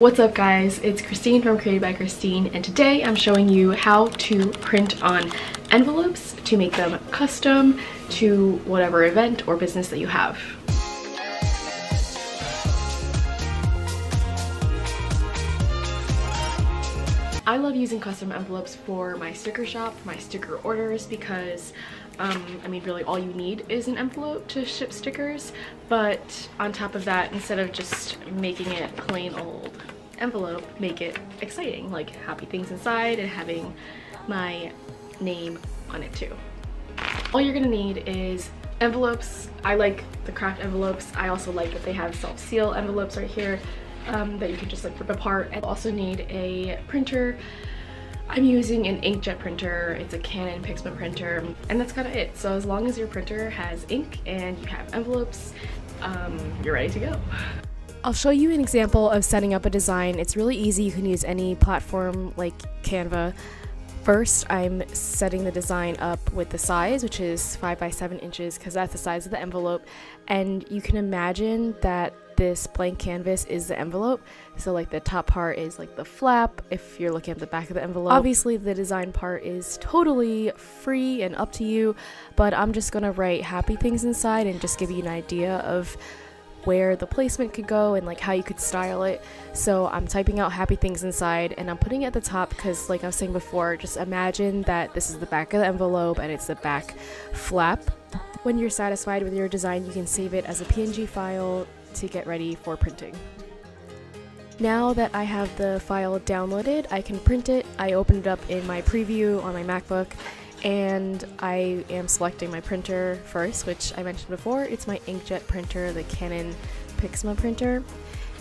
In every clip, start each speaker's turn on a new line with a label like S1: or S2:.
S1: What's up guys, it's Christine from Created by Christine and today I'm showing you how to print on envelopes to make them custom to whatever event or business that you have. I love using custom envelopes for my sticker shop, my sticker orders because um, I mean really all you need is an envelope to ship stickers but on top of that instead of just making it plain old envelope make it exciting like happy things inside and having my name on it too. All you're gonna need is envelopes. I like the kraft envelopes. I also like that they have self-seal envelopes right here um, that you can just like rip apart. I also need a printer. I'm using an inkjet printer. It's a Canon Pixma printer and that's kind of it. So as long as your printer has ink and you have envelopes, um, you're ready to go. I'll show you an example of setting up a design. It's really easy. You can use any platform like Canva. First, I'm setting the design up with the size, which is 5 by 7 inches, because that's the size of the envelope. And you can imagine that this blank canvas is the envelope. So like the top part is like the flap if you're looking at the back of the envelope. Obviously the design part is totally free and up to you, but I'm just gonna write happy things inside and just give you an idea of where the placement could go and like how you could style it. So I'm typing out happy things inside and I'm putting it at the top because like I was saying before, just imagine that this is the back of the envelope and it's the back flap. When you're satisfied with your design, you can save it as a PNG file to get ready for printing. Now that I have the file downloaded, I can print it. I open it up in my preview on my MacBook and I am selecting my printer first, which I mentioned before. It's my inkjet printer, the Canon Pixma printer.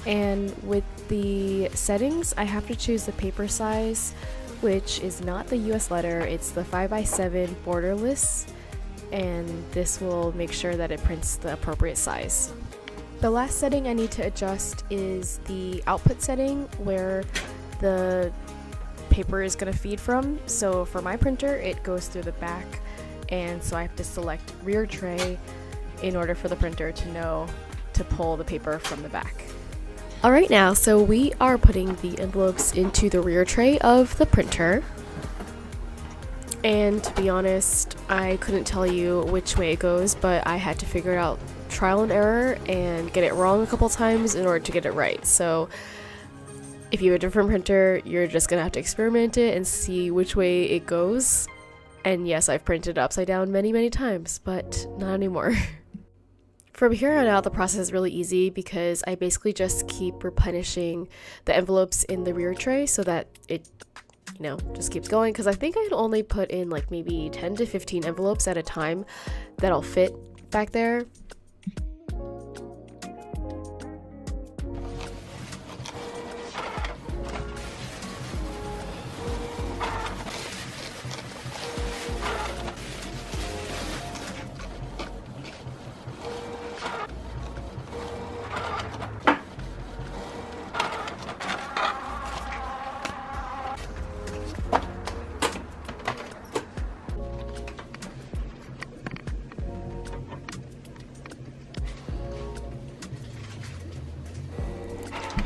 S1: And with the settings, I have to choose the paper size, which is not the US letter, it's the 5x7 borderless, and this will make sure that it prints the appropriate size. The last setting I need to adjust is the output setting, where the paper is going to feed from. So for my printer, it goes through the back, and so I have to select rear tray in order for the printer to know to pull the paper from the back. Alright now, so we are putting the envelopes into the rear tray of the printer. And to be honest, I couldn't tell you which way it goes, but I had to figure it out trial and error and get it wrong a couple times in order to get it right. So if you have a different printer, you're just gonna have to experiment it and see which way it goes. And yes, I've printed upside down many, many times, but not anymore. From here on out, the process is really easy because I basically just keep replenishing the envelopes in the rear tray so that it, you know, just keeps going. Because I think I'd only put in like maybe 10 to 15 envelopes at a time that'll fit back there.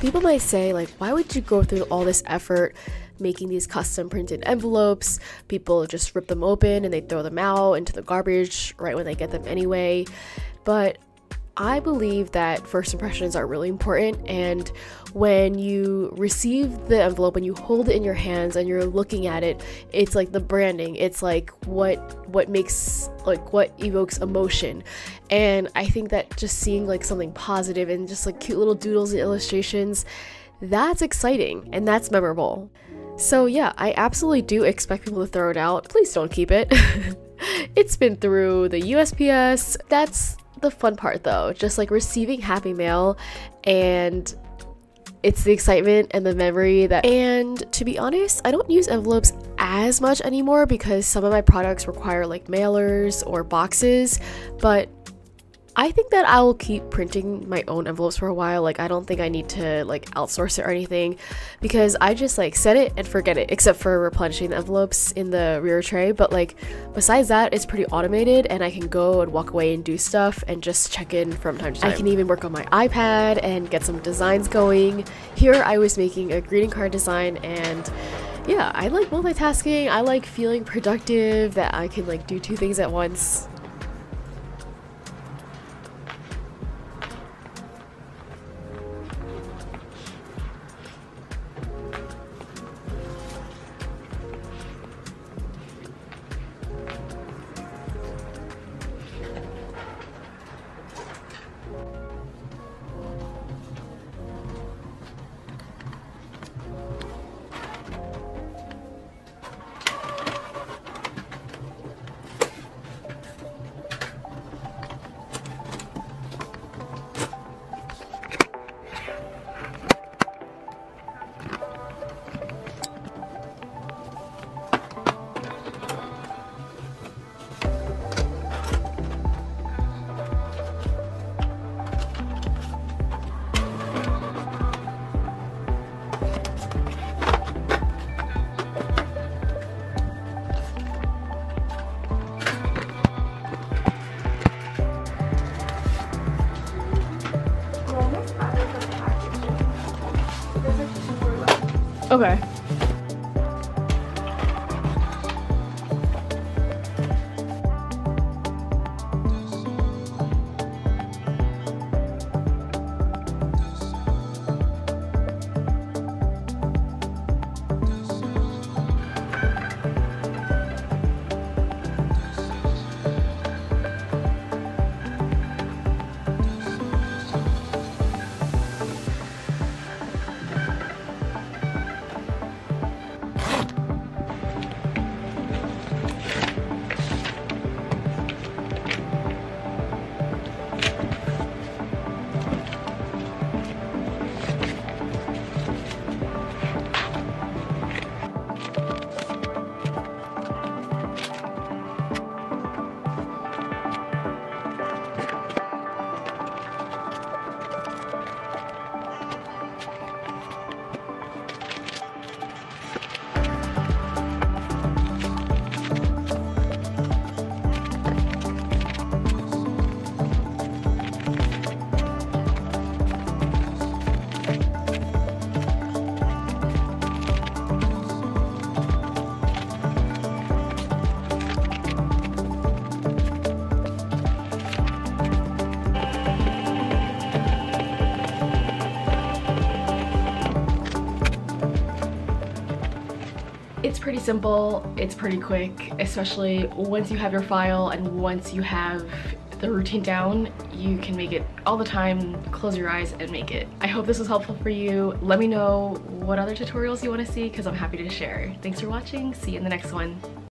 S1: People might say, like, why would you go through all this effort making these custom printed envelopes? People just rip them open and they throw them out into the garbage right when they get them anyway. But I believe that first impressions are really important, and when you receive the envelope, and you hold it in your hands and you're looking at it, it's like the branding. It's like what what makes like what evokes emotion, and I think that just seeing like something positive and just like cute little doodles and illustrations, that's exciting and that's memorable. So yeah, I absolutely do expect people to throw it out. Please don't keep it. it's been through the USPS. That's the fun part though, just like receiving happy mail and it's the excitement and the memory that and to be honest i don't use envelopes as much anymore because some of my products require like mailers or boxes but I think that I will keep printing my own envelopes for a while. Like I don't think I need to like outsource it or anything because I just like set it and forget it except for replenishing the envelopes in the rear tray. But like besides that, it's pretty automated and I can go and walk away and do stuff and just check in from time to time. I can even work on my iPad and get some designs going. Here I was making a greeting card design and yeah, I like multitasking. I like feeling productive that I can like do two things at once.
S2: Okay. Pretty simple, it's pretty quick, especially once you have your file and once you have the routine down, you can make it all the time, close your eyes and make it. I hope this was helpful for you. Let me know what other tutorials you want to see because I'm happy to share. Thanks for watching, see you in the next one.